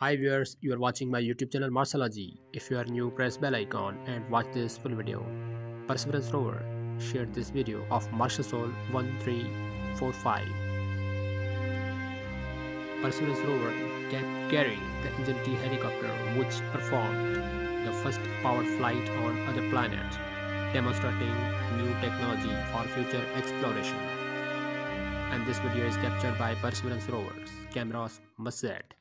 Hi viewers, you are watching my YouTube channel Marsology. If you are new, press bell icon and watch this full video. Perseverance rover shared this video of Mars Sol 1345. Perseverance rover kept carrying the Ingenuity helicopter which performed the first powered flight on other planet, demonstrating new technology for future exploration. And this video is captured by Perseverance rovers, cameras Mustad.